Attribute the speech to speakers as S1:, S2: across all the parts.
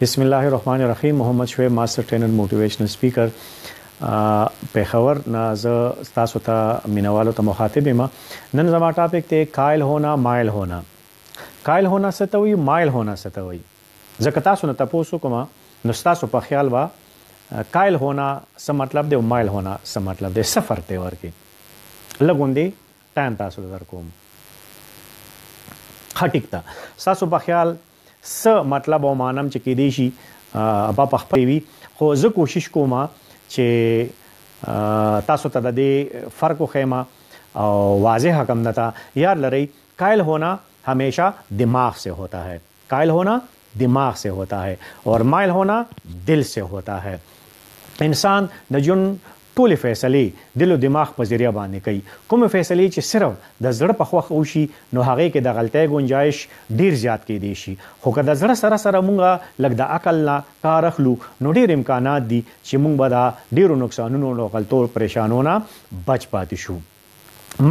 S1: بسم الله الرحمن الرحیم محمد شعیب ماستر ټرینر موټیویشنل سپیکر پیښور نه زه تاسو ته مینوالو ته مخاطب یم نن زما ټاپک ته کایل هونا مایل هونا کایل هونا څه ته وي مایل هونا څه ته وي ځکه تاسو نه تاسو کوم نو تاسو په خیال وا کایل هونا څه مطلب دی او مایل هونا څه مطلب دی څه فرق دی ورکه لګوندې ټایم تاسو درکوم خټیک تا تاسو په خیال څه مطلب او معنی هم چې کېدای شي په پخپله وي، خو زه کوشش کوم چې تاسو ته د دې فرق وښیم او واضح کړم درته. یاد لرئ، قائل هونا همېشه دماغ سې هوتا هې، قائل هونا دماغ سې هوتا هې اور مائل هونا دل سې هوتا هې. انسان د ژوند ټولې فیصلې دلو دماغ په ذریعه باندې کوي کومې فیصلې چې صرف د زړه په خوښ اوشي نو هغې کې د غلطۍ ګنجایش ډیر زیات کیدې شي خو که د زړه سره سره مونږ لږ د عقل نه کار اخلو نو ډیر امکانات دي چې مونږ به د ډیرو نقصانونو او غلطو او پریشانو نه بچ پاتې شو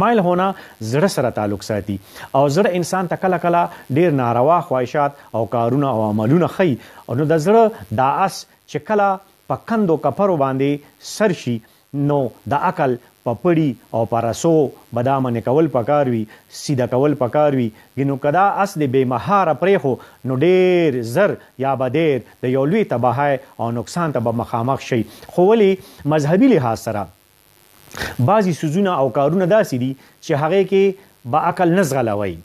S1: مایل هونه زړه سره تعلق ساتي او زړه انسان ته کله کله ډیر ناروا خواهشات او کارونه او عملونه ښیي نو د زړه دا اس چې کله په کندو کپرو باندې سر شي نو د عقل په پړي او په رسو به دا منې کول پکار وي، سيده کول پکار وي، ګنو که دا اس دې بې مهاره پرېښو نو ډېر زر يا به دېر د يو لوی تباهۍ او نقصان ته به مخامخ شي، خو ولې مذهبي لحاظ سره بعضي څيزونه او کارونه داسې دي چې هغې کې به عقل نه ځغلوی.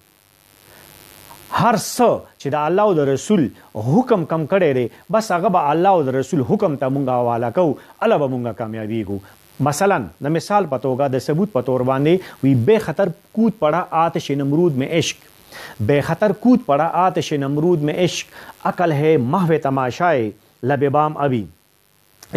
S1: هر څه چې د الله او د رسول حکم کم کړی دی بس هغه به الله او د رسول حکم ته مونږ حواله کوو هله به مونږ کامیابیږو مثلا د مثال په توګه د ثبوت په تور باندې وی بې خطر کود پړه آتش نمرود مې عشق بې خطر کود پړه آتش نمرود مې عشق عقل هې محو تماشای لببام اوی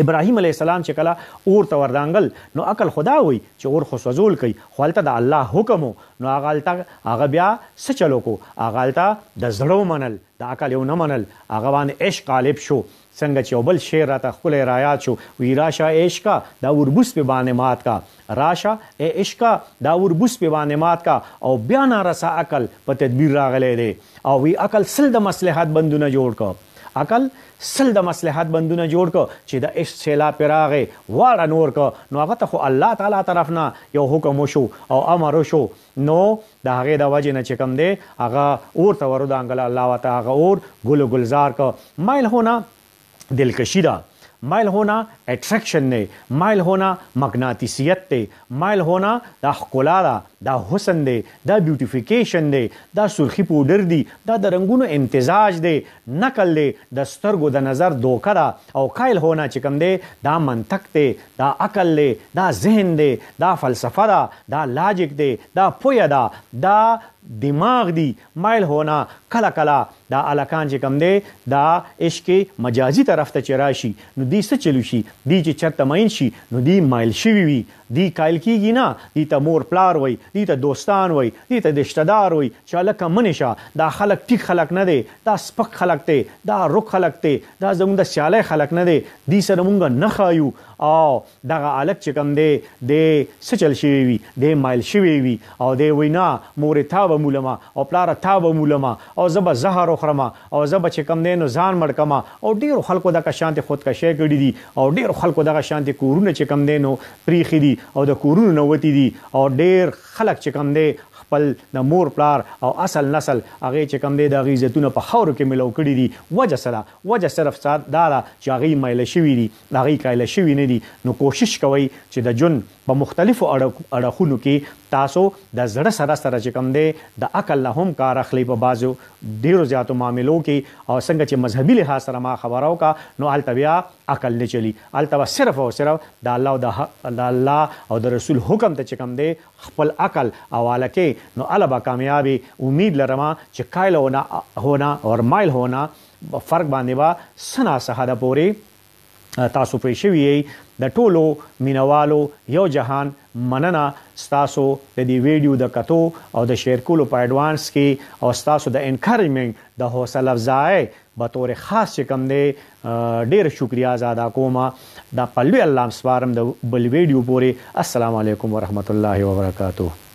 S1: ابراهيم عليه السلام چې کله اور ته وردانګل نو عقل خدا وي چې اور خو سوزول کوي خو هلته د الله حکم وو نو هغه هلته هغه بیا څه چل وکړو هغه هلته د زړه ومنل د عقل یې ونه منل هغه باندې عشق غالب شو څنګه چې یو بل شعر راته ښکلی رایاد شو وی راشه ای عشقه دا وربوس پې باندې مات کا راشه ای عشقه دا وربوس پې باندې مات کا او بیا نارسا عقل په تدبیر راغلی دی او وی عقل سل د مصلحت بندونه جوړ کړه عقل سل د مصلحت بندونه جوړ کو چې د عشق سیلا پراغه واړه نور کو نو هغه ته خو الله تعالی طرف نه یو حکم وشو او امر وشو نو د هغه د وجه نه چې کوم دی هغه اور ته ورودانګل الله وته هغه اور ګل ګلزار کو مایل هونه دلکشی ده مائل هونا اټرېکشن دی، مائل هونا مقناطیسیت دی، مائل هونا دا ښکلا ده، دا حسن دی، دا بیوټیفیکېشن دی، دا سرخي پوډر دي، دا د رنګونو امتزاج دی، نقل دی، د سترګو د نظر دوکه ده او قائل هونا چې کوم دی دا منطق دی، دا عقل دی، دا ذهن دی، دا فلسفه ده، دا لاجک دی، دا پویه ده، دا دماغ دي، مايل هو نه کله کله دا هلکان چې کوم دی دا عشق مجازي طرف ته چې راشي نو دوی څه چل وشي دوی چې چرته مئين شي نو دوی مايل شوي وي دوی قايل کيږي نه دوی ته مور پلار وايي دوی ته دوستان وايي دوی ته دشته دار وايي چې هلکه منې شه دا خلک ټيک خلک نه دی دا سپک خلک دی دا رک خلک دی دا زمونږ د سيالۍ خلک نه دی دوی سره مونږ نه ښايو او دغه هلک چې کوم دی دی څه چل شوی وی دی مایل شوی وی او دی وی نه مور تا به مولما او پلار تا به مولما او زه به زهر وخورم او زه به چې کوم دی نو ځان مړ کړم او ډیرو خلکو دغه شانتې خودکشی کړی دی او ډیرو خلکو دغه شانتې کورونه چې کوم دی نو پریښی دی او د کورونو نه وتی دی او ډیر خلک چې کوم دی خپل د مور پلار او اصل نسل هغه چې کوم دی د هغوی عزتونه په خاورو کې ملو کړی دی وجه څه ده وجه صرف دا ده چې هغوی مایل شوی دی د هغوی کايله شوي نه دي، نو کوشش کوئ چې د ژوند په مختلفو اړخونو کې تاسو د زړه سره سره چې کوم دی د عقل نه هم کار اخلئ په بعضو ډېرو زياتو معاملو کې او څنګه چې مذهبي لحاظ سره ما خبره وکړه نو هلته بيا عقل نه چلي هلته به صرف او صرف د الله او د الله او د رسول حکم ته چې کوم دی خپل عقل حواله کړئ نو هله به کامياب يئ اميد لرم چې قائل هونا اور مائل هونا فرق باندې به څه نا څه حده پورې تاسو پوه شوي یئ د ټولو مینوالو یو جهان مننه ستاسو د دې ویډیو د کتو او د شیر کولو په اډوانس کې او ستاسو د انکرجمنټ د حوصله افزاۍ به تور خاص چې کوم دی ډیر شکریا زه ادا کوم دا په لوی الله سپارم د بل ویډیو پورې السلام علیکم ورحمت الله وبرکاته